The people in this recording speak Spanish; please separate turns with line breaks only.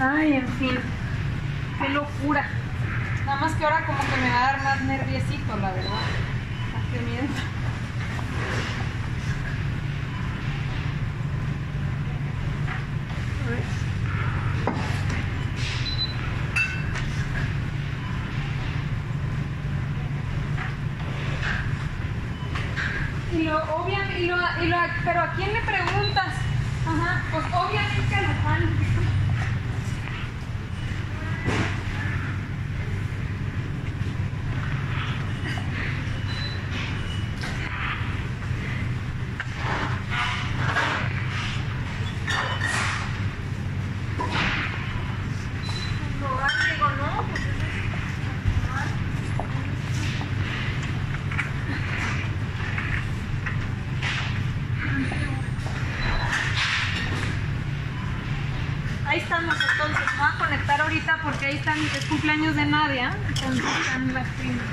Ay, en fin. Qué locura. Nada más que ahora como que me va a dar más nerviosito, la verdad. Qué miedo. Y lo, obviamente, y lo, y lo, pero ¿a quién le preguntas? Ajá, pues obviamente ahí estamos entonces. Me voy a conectar ahorita porque ahí están, es cumpleaños de Nadia. Entonces están las primas.